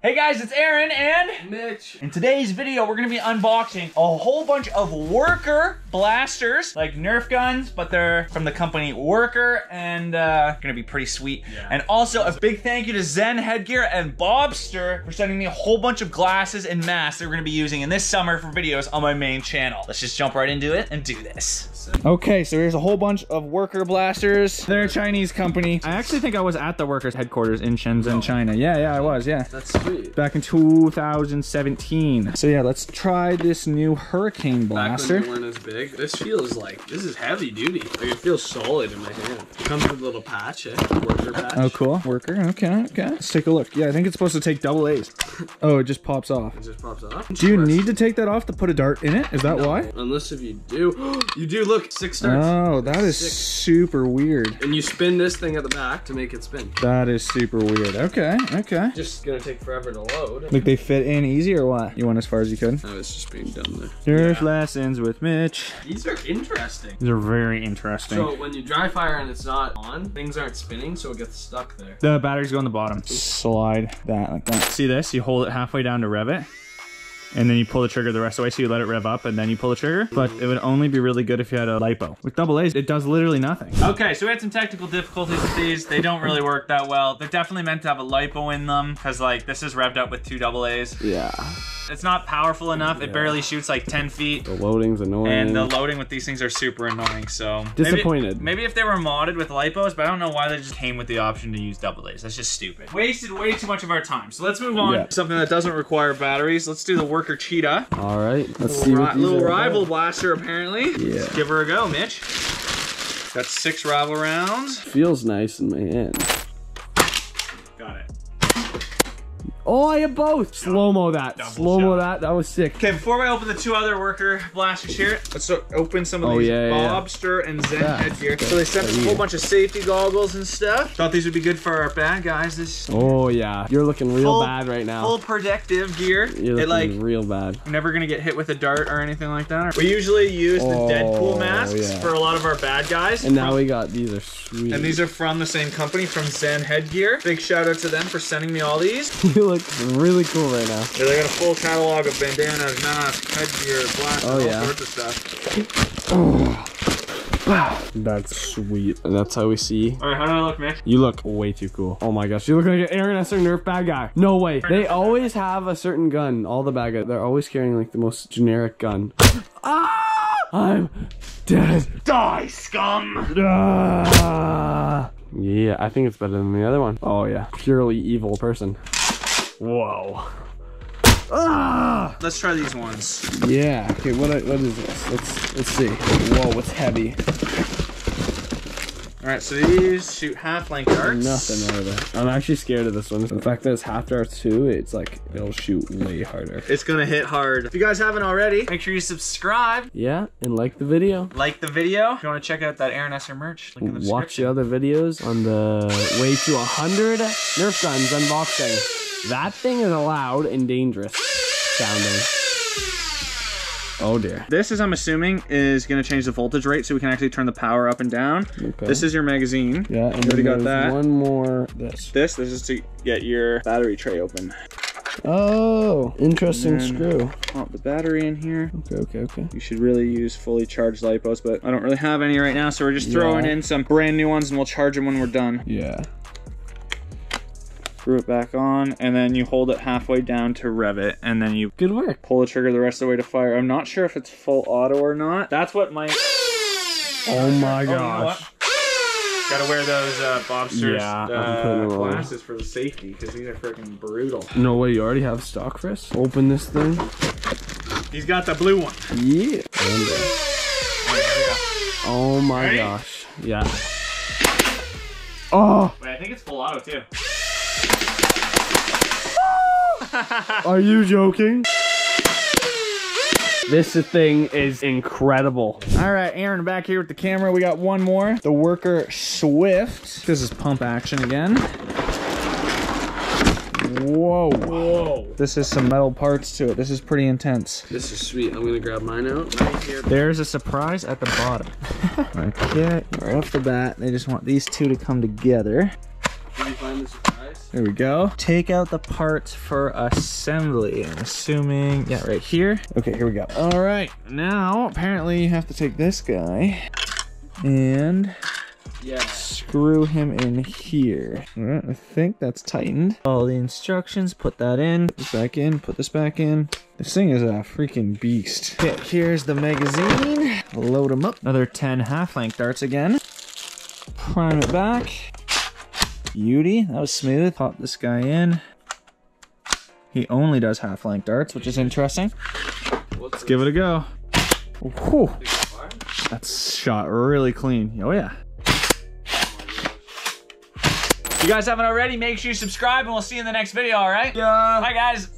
Hey guys, it's Aaron and Mitch. in today's video, we're gonna be unboxing a whole bunch of Worker blasters, like Nerf guns, but they're from the company Worker and uh, gonna be pretty sweet. Yeah. And also a big thank you to Zan Headgear and Bobster for sending me a whole bunch of glasses and masks that we're gonna be using in this summer for videos on my main channel. Let's just jump right into it and do this. Okay, so here's a whole bunch of Worker blasters. They're a Chinese company. I actually think I was at the Workers headquarters in Shenzhen, China. Yeah, yeah, I was, yeah That's sweet. back in 2017. So yeah, let's try this new Hurricane Blaster. Back when they weren't as big. This feels like this is heavy duty. Like it feels solid in my hand. Comes with a little patch, eh? Worker patch. Oh, cool. Worker. Okay, okay. Let's take a look. Yeah, I think it's supposed to take double A's. Oh, it just pops off. It just pops off. Do you need to take that off to put a dart in it? Is that why? Unless if you do, you do. Look, six starts. Oh, that is Sick. super weird. and you spin this thing at the back to make it spin. That is super weird. Okay, okay. Just gonna take forever to load. Like they fit in easy or what? You went as far as you could? Oh, I was just being dumb there. Nerf lessons with Mitch. These are interesting. These are very interesting. So when you dry fire and it's not on, things aren't spinning, so it gets stuck there. The batteries go on the bottom. Slide that like that. See this? You hold it halfway down to rev it. And then you pull the trigger the rest of the way, so you let it rev up, and then you pull the trigger. But it would only be really good if you had a lipo. With double A's, it does literally nothing. Okay, so we had some technical difficulties with these. They don't really work that well. They're definitely meant to have a lipo in them, because like this is revved up with two double A's. Yeah. It's not powerful enough. It barely shoots like 10 feet. The loading's annoying. And the loading with these things are super annoying, so Disappointed. Maybe, if they were modded with lipos, but I don't know why they just came with the option to use double A's. That's just stupid. Wasted way too much of our time. So let's move on. Yeah. Something that doesn't require batteries. Let's do the Worker Cheetah. All right. Let's see what these little rival about. blaster apparently. Yeah. Let's give her a go, Mitch. Got six rival rounds. Feels nice in my hand. Oh, I have both. Slow mo that. Slow mo that. That was sick. Okay, before I open the two other worker blasters here, let's open some of Oh, these yeah, yeah, yeah. Bobster and Zan Yeah. headgear. So they sent us a whole bunch of safety goggles and stuff. Thought these would be good for our bad guys. This Oh yeah, you're looking real Full- bad right now. full protective gear. you're It looking like real bad. never gonna get hit with a dart or anything like that. We usually use the Oh, Deadpool masks yeah. for a lot of our bad guys. And now we got these are sweet. and these are from the same company, from Zan Headgear. Big shout out to them for sending me all these. you look really cool right now. Yeah, they got a full catalog of bandanas, masks, headgear, blasters, Oh, all yeah. sorts of stuff. That's sweet. And that's how we see. All right, how do I look, Mitch? You look way too cool. Oh my gosh, you look like an Aaron Esser Nerf bad guy. No way. They always have a certain gun. All the bad guys, they're always carrying like the most generic gun. ah! I'm dead. Die, scum! Ah! Yeah, I think it's better than the other one. Oh yeah, purely evil person. Whoa. Ah! Let's try these ones. Yeah. Okay. What what is this? Let's let's see. Whoa, it's heavy. All right, so these shoot half length darts. Nothing over there. I'm actually scared of this one. The fact that it's half darts too, it's like it'll shoot way harder. It's gonna hit hard. If you guys haven't already, make sure you subscribe, Yeah, and like the video. like the video. If you want to check out that Aaron Esser merch, link in the Watch the other videos on the way to 100 Nerf guns unboxing. That thing is loud and dangerous sounding. Oh dear. This is, I'm assuming, is gonna change the voltage rate so we can actually turn the power up and down. Okay. This is your magazine. yeah, and already got that. one more. This. This, this is to get your battery tray open. Oh, interesting screw. Pop the battery in here. Okay, okay, okay. You should really use fully charged lipos, but I don't really have any right now, so we're just throwing Yeah. in some brand new ones and we'll charge them when we're done. Yeah. Screw it back on, and then you hold it halfway down to rev it, and then you Good work. pull the trigger the rest of the way to fire. I'm not sure if it's full auto or not. That's what my Oh my Oh, you know gosh. what? Gotta wear those uh, Bobsters Yeah, uh, putting them on. glasses for the safety because these are freaking brutal. No way, you already have stock for us? Open this thing. He's got the blue one. Yeah. All right, here we go. Oh my Ready? gosh. Yeah. Oh, Wait, I think it's full auto too. Are you joking? This thing is incredible. All right, Aaron back here with the camera. We got one more. The Worker Swift. This is pump action again. Whoa. Whoa. This is some metal parts to it. This is pretty intense. This is sweet. I'm gonna grab mine out right here. There's a surprise at the bottom. okay, right off the bat, they just want these two to come together. There we go. Take out the parts for assembly. I'm assuming, yeah, right here. Okay, here we go. All right, now apparently you have to take this guy and screw him in here. All right, I think that's tightened. All the instructions, put that in, put this back in, put this back in. This thing is a freaking beast. Okay, here's the magazine. Load them up. Another 10 half-length darts again. Prime it back. Beauty, that was smooth. Pop this guy in. He only does half-length darts, which is interesting. Let's give it a go. That's shot really clean. Oh yeah. If you guys haven't already, make sure you subscribe and we'll see you in the next video, alright? Yeah. Bye guys.